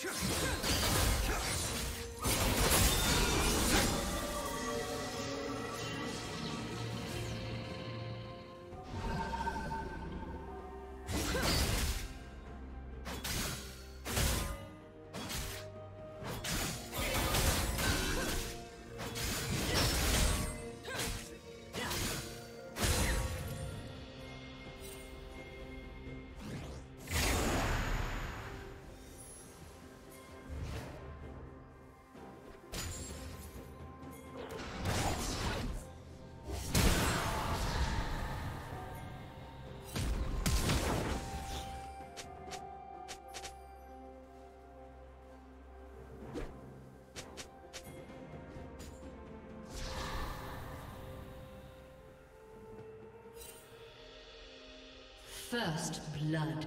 Choo! First blood.